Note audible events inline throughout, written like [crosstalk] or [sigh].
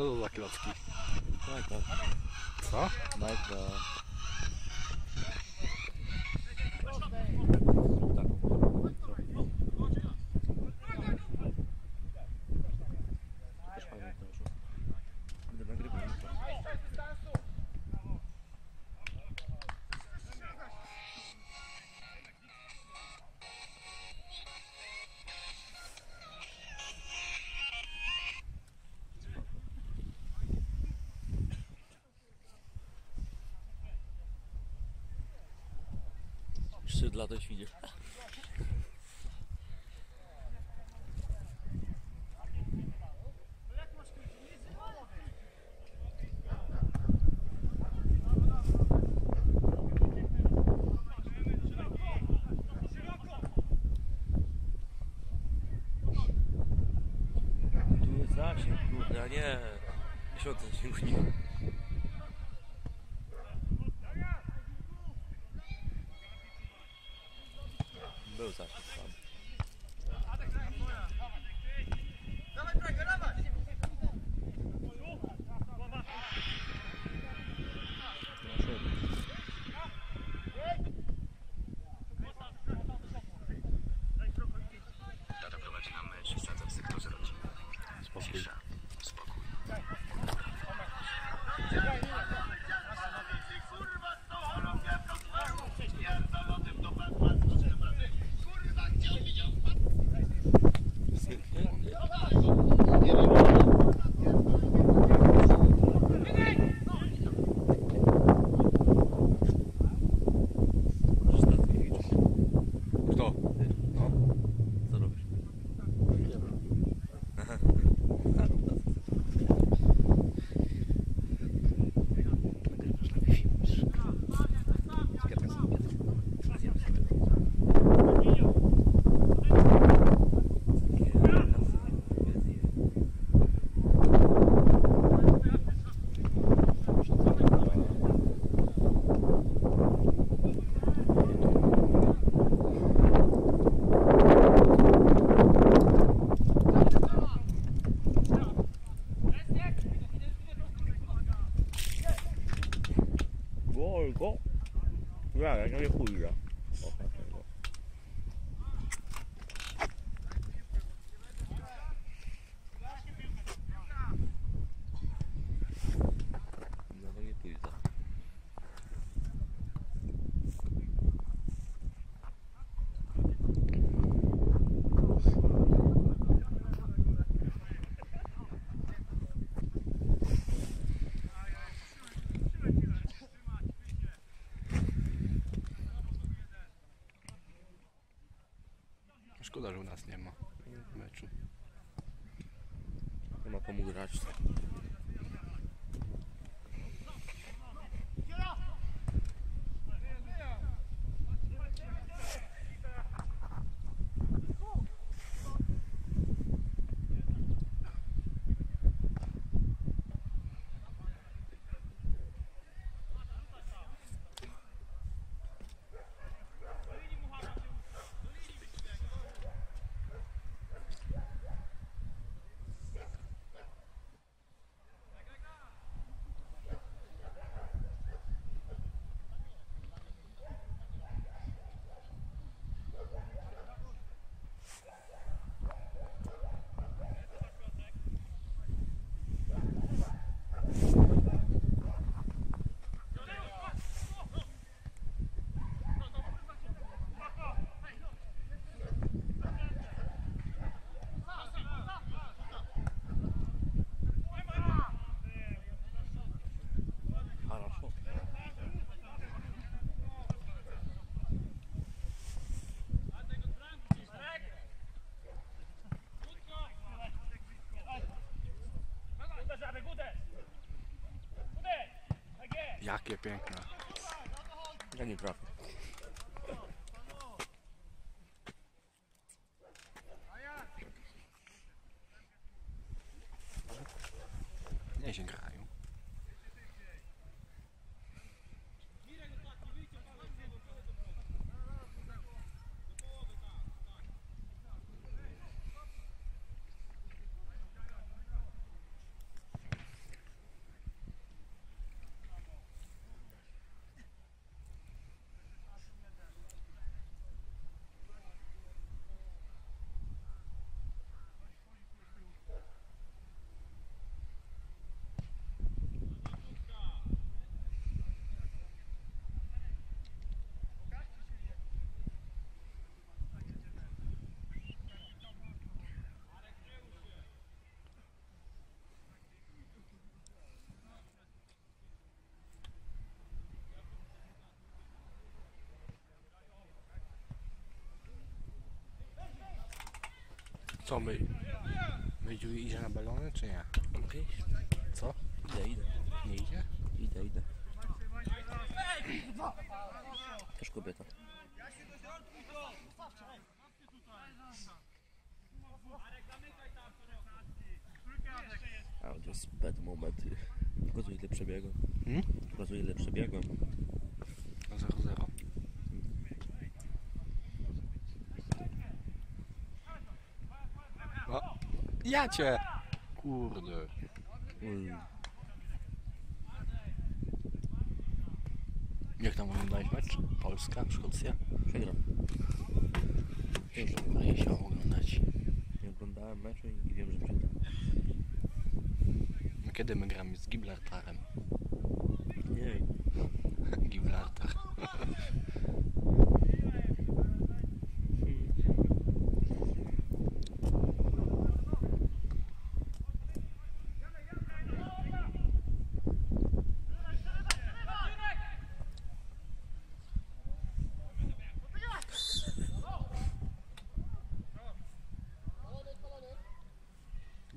to był dla klocki. Tak, tak. Co? Nightdown. dla tej świnie. Szkoda, że u nas nie ma meczu. Nie ma komu grać. Jakie piękne. Ja nie trafię. Co my? Mydziu idzie na balony, czy nie? Okej. Co? Idę, idę. Nie idzie? Idę, idę. Też kobieta. A, to jest bad moment. Pokazuję ile przebiegłem. Hmm? Pokazuję ile przebiegłem. Ja cię! Kurde. Uj. Jak tam oglądałeś mecz? Polska, Szkocja? Przegram. Daje się oglądać. Nie oglądałem meczu i wiem, że przegram. Kiedy my gramy z Gibraltarem? Nie, [laughs] Gibraltar. [laughs]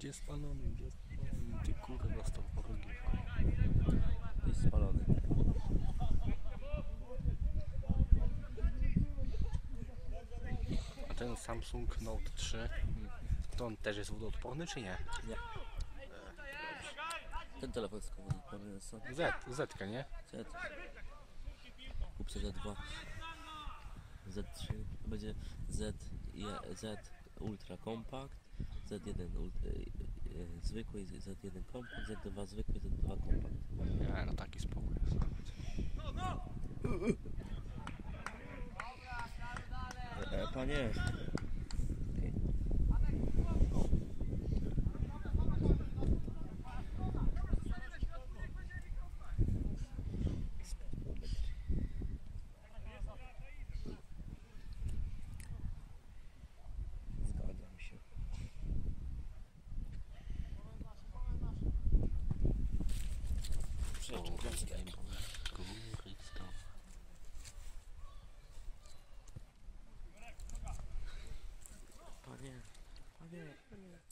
Gdzie jest spalony? Gdzie jest spalony? Ty kurwa dostał po rogiewku. jest spalony. A ten Samsung Note 3, to on też jest wodoodporny czy nie? Nie. Ten telefon jest jest co? Z, Z, nie? Z. Kup sobie Z2. Z3 będzie Z, je- Z Ultra Compact, Z1 ultra, e, e, zwykły, i Z1 Compact, Z2 zwykły, Z2 Compact. Nie, no taki spokój jest. E, panie. Okej. Zgadzam się. Panie, panie, panie.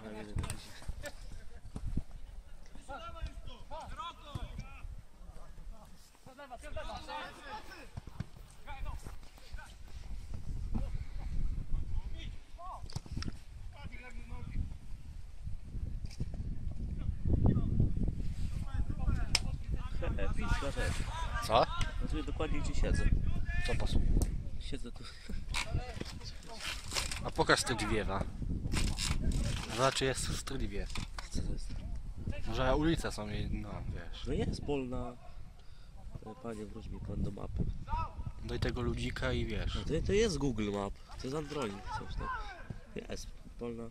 Okej, chodź. Gazetę. Co? No tu dokładnie gdzie siedzę. Co pasuje? Siedzę tu. A pokaż Stradiviewa. Znaczy jest Stradivie. Co to jest? Może ulice są jej, no wiesz. No jest polna. E, Panie, wróć mi pan do mapy. Do tego ludzika i wiesz. No to, to jest Google Map. To jest Android. Coś tam. Jest polna.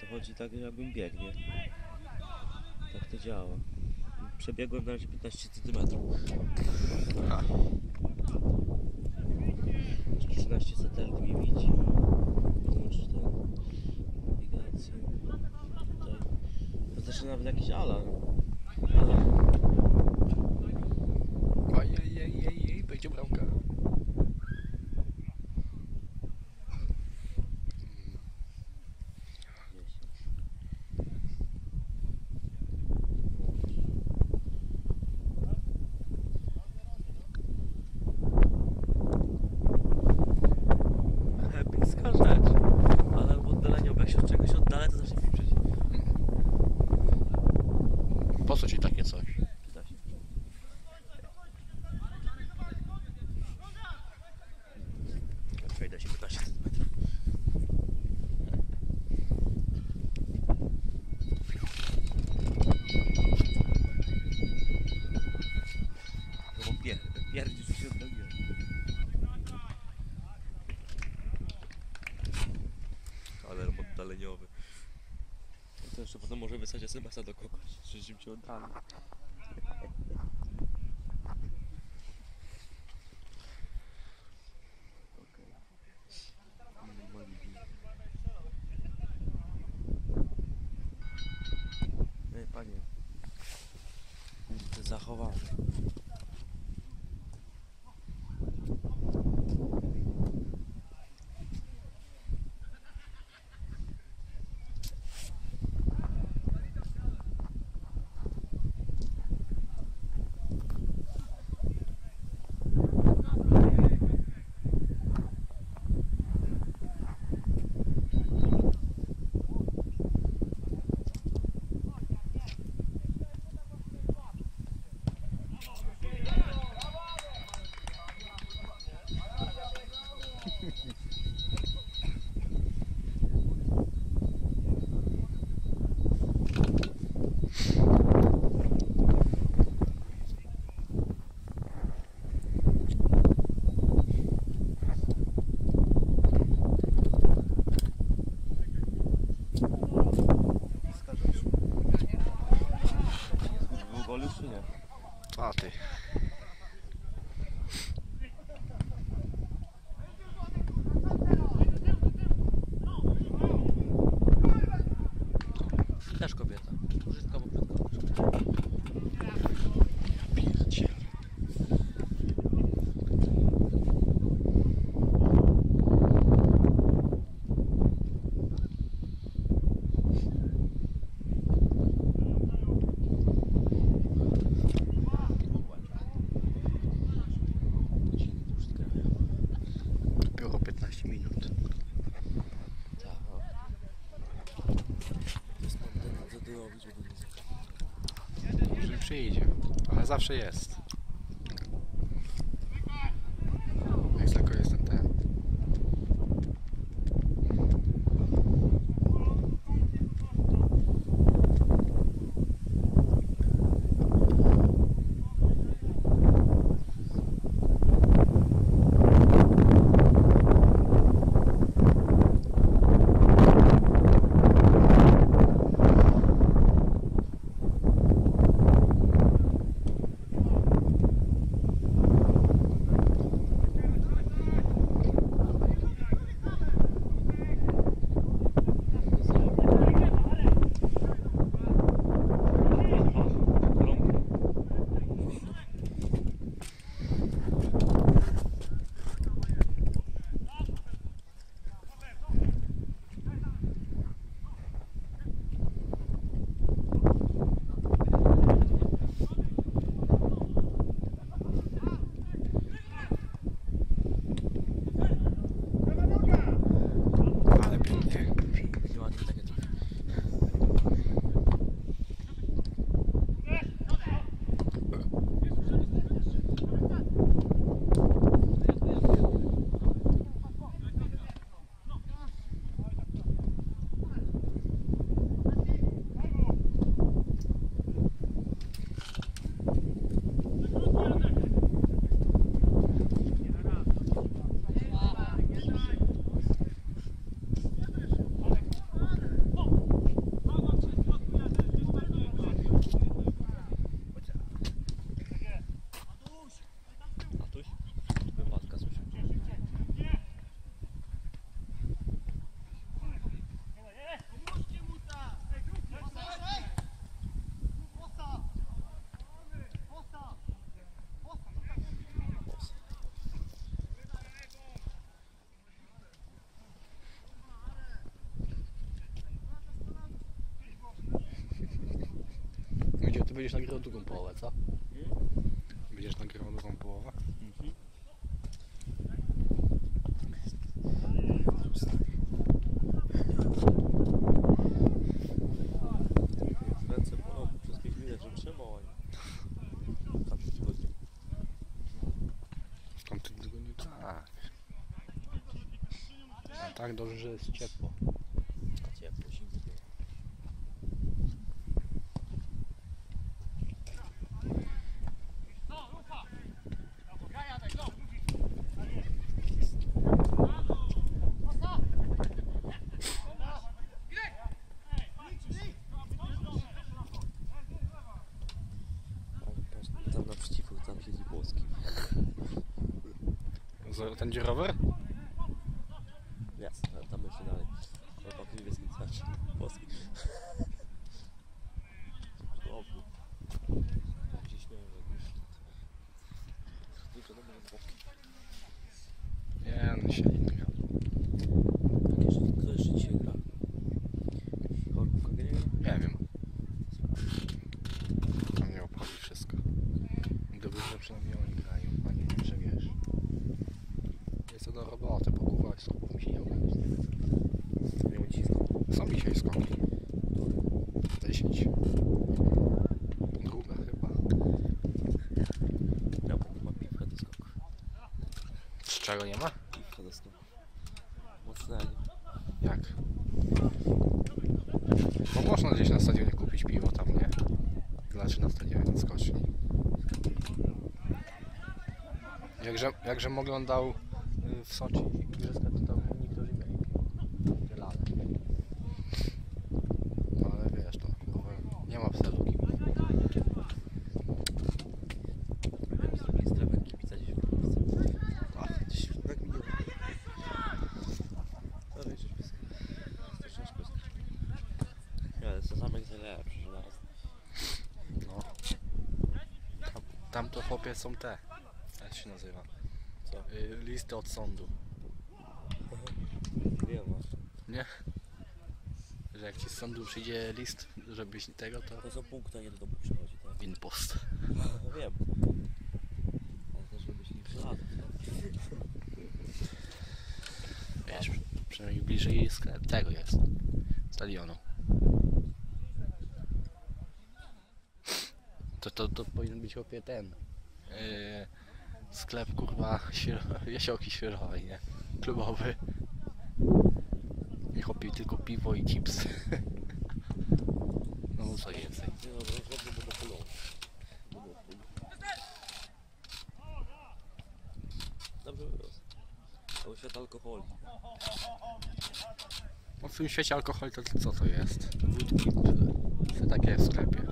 To chodzi tak, jakbym biegł, nie? Tak to działa. Przebiegłem na razie 15 cm. Aha. 13 satelit mnie widzi. Włącz ten nawigację. Tutaj. To też nawet jakiś alarm. Ojej, będzie bramka. Po co ci takie coś? Przyda się. Przejdę się 15 cm. No bo pier, pierdzisz się odrobiłem. Alarm oddaleniowy. No to jeszcze potem może wysłać SMS-a do kogoś, że czym cię oddali. Zawsze jest. Ty będziesz nagrywał drugą połowę, co? Będziesz nagrywał drugą połowę? W tamtym tygodniu tak. A tak dobrze, że jest ciepło. Gdzie rower? Nie, tam- jeszcze dalej. Chłopak niebieski cały. Włoski. [laughs] O, tak dobre Włoski. Nie, no się nie miał. Tak jeszcze, kto jeszcze dzisiaj gra? Chorków nie gra? Nie wiem. To mnie obchodzi wszystko. Gdyby, że przynajmniej oni grają, a nie, że wiesz. Jest to do roboty, pokuwać słupów mi się nie ogarnić. Miał cisnął. Są dzisiaj skoki. 10. Grube chyba. Miał, ma piwkę do skoku. Z czego nie ma? Mocnego. Jak? No można gdzieś na stadionie kupić piwo tam, nie? Dla 13 na skoczni. Jakże, jakże oglądał y, w Soczi igrzyska, to tam niektórzy mieli piwo. No ale wiesz, to nie ma w celu kibic. Miałem zrobili z drewnem kibica gdzieś w Polsce. A, gdzieś tak mi nie No wiesz, że pieska. To ciężko jest. Nie, ale to zamek najlepszy, żelazny. No. Tam, chłopie są te. Jak się nazywa? Co? Y, listy od sądu. Wiem, no. Nie? Że jak ci z sądu przyjdzie list, żebyś tego, to To są punkty, a nie do domu przychodzi, tak? impost. No wiem. Ale też żebyś nie przeladł. Wiesz, przynajmniej bliżej sklep tego jest. Stadionu. To, to, to powinien być chłopie ten. Yy, sklep kurwa świeżo, [laughs] jesiołki świeżowej, nie? Klubowy. Nie chłopie tylko piwo i chips. [laughs] No co więcej. Dobrze wyrósł. To świat alkoholi. No w tym świecie alkohol to co to jest? Wódki. To takie w sklepie.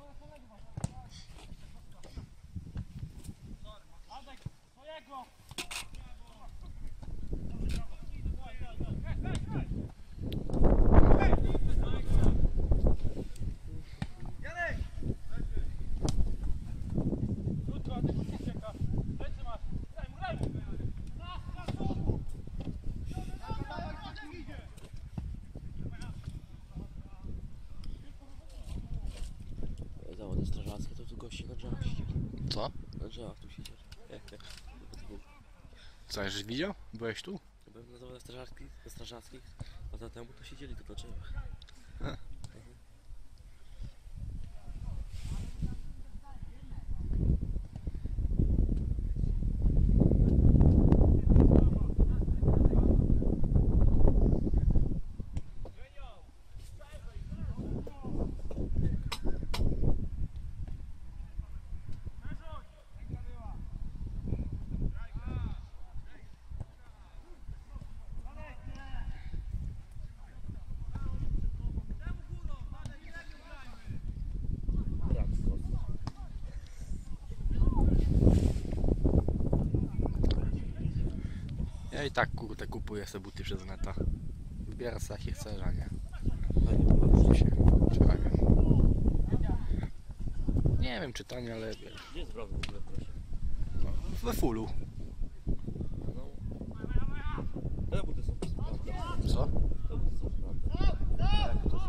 Drzewach tu siedzieli. Co, żeś widział? Byłeś tu? Byłem na zawodach strażackich, strażackich, lata temu to siedzieli tu na drzewach. Ja i tak kurde kupuję sobie buty przez neta. Wybiera sobie jakie chcesz, a nie. Się, czy ja wiem. Nie wiem czy tanie, ale wiesz, Gdzie jest w ogóle, proszę? no, we fullu. No. Te buty są sprawne. Co? Te buty są sprawne. Jak to są?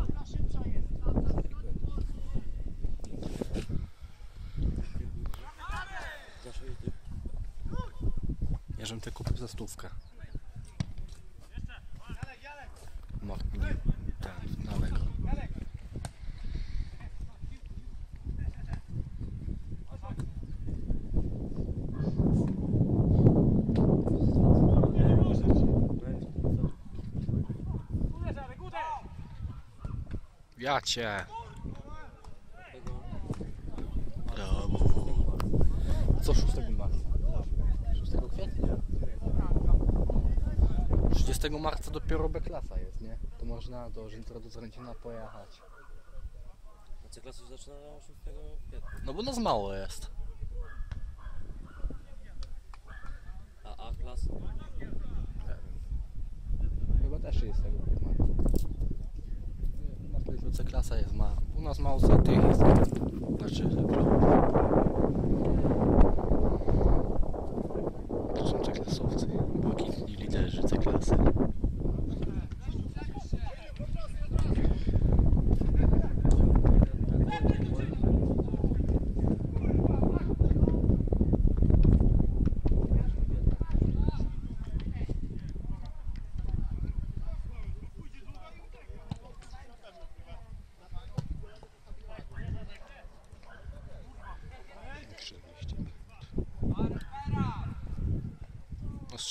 Zawsze jest tych Żebym te kupił za stówkę. No, nie, ten, na Allegro. Ja cię. Brawo. Co 6 marca? 6 kwietnia. 30 marca dopiero B-klasa jest, nie? To można do Rzętra do Zaręcina pojechać. A C-klasa się zaczyna 6 kwietnia. No bo nas mało jest. A A-klasa? Chyba też jest tego marca. U nas tylko C-klasa jest ma. U nas mało co tych jest. Znaczy. To są C-klasowcy.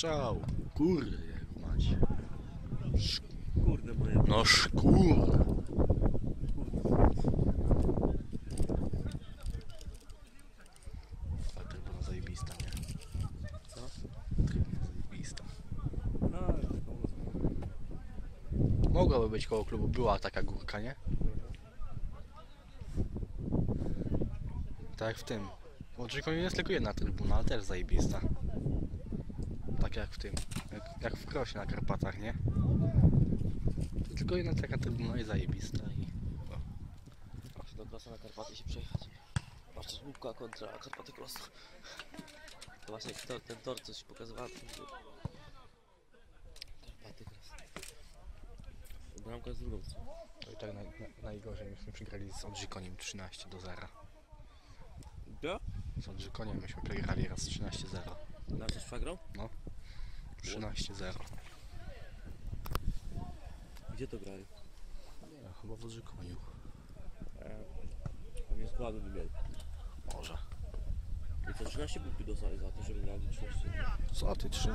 Strzał. Kurde, jak macie. Kurde moje. No szkór. Ale trybuna zajebista, nie? Co? Zajebista. No, Mogłaby być koło klubu, była taka górka, nie? Tak jak w tym. W Odrzykonie jest tylko jedna trybuna, ale też zajebista. Tak jak w tym. Jak, jak w Krosie na Karpatach, nie? To tylko jedna taka trybuna i zajebista. I... Muszę do Krosa na Karpaty się przejechać. Patrzę, Łupka kontra Karpaty Cross. To właśnie to, ten tor coś pokazywałem. to się- Karpaty Cross. Bramka z drugą stroną. No i tak naj, na, najgorzej myśmy przegrali z Odrzykoniem 13 do 0. Ja? Z Odrzykoniem myśmy przegrali raz 13-0. Nasz też przegrał? 13-0. Gdzie to grali? Nie, chyba w Odrzykoniu. A mnie składu nie mieli. Może. I co, 13 punktów dostali za to, żeby grali 13. Co ty, 3?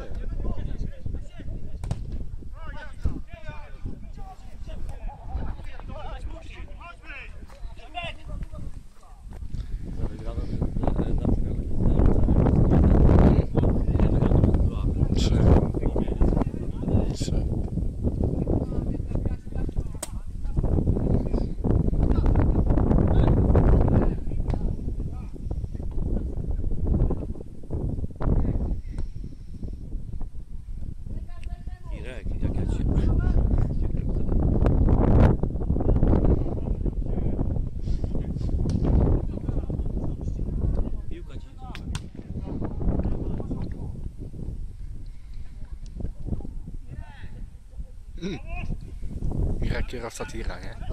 keer als dat hier hangen.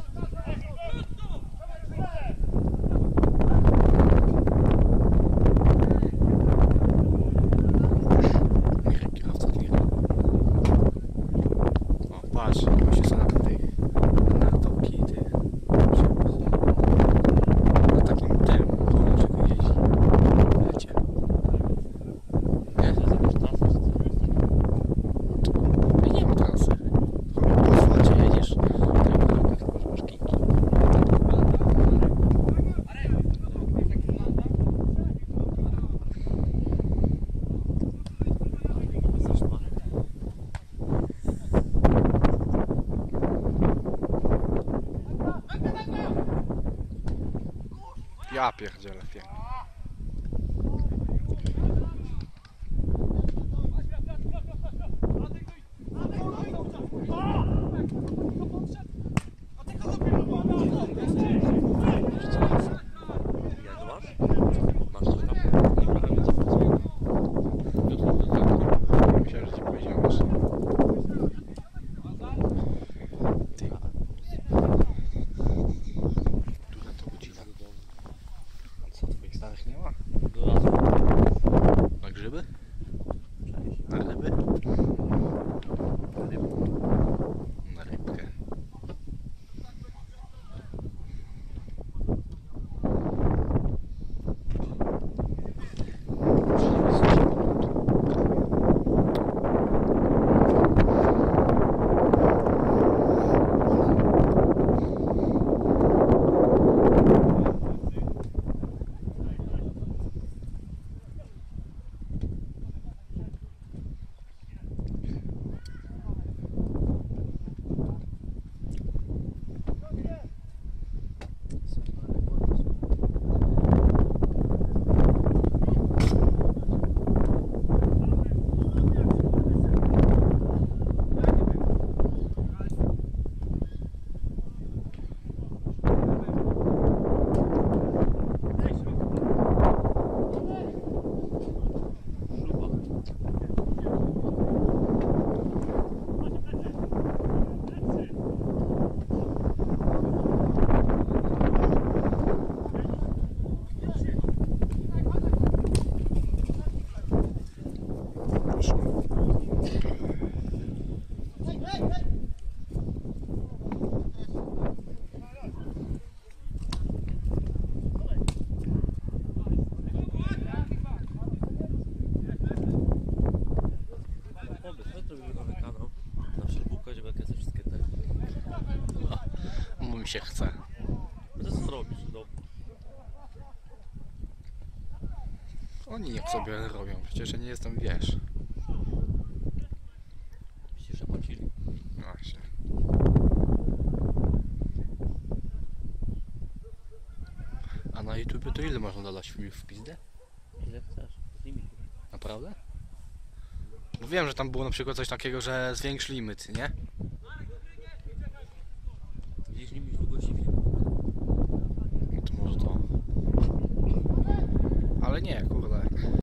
Ja pierdzielę, pięknie. Sobie robią, przecież ja nie jestem, wiesz. myślisz, że płacili? No Właśnie. A na YouTube to ile można dodać filmów w pizdę? Ile chcesz? Limit. Naprawdę? Bo wiem, że tam było na przykład coś takiego, że zwiększ limit, nie?